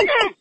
Yeah.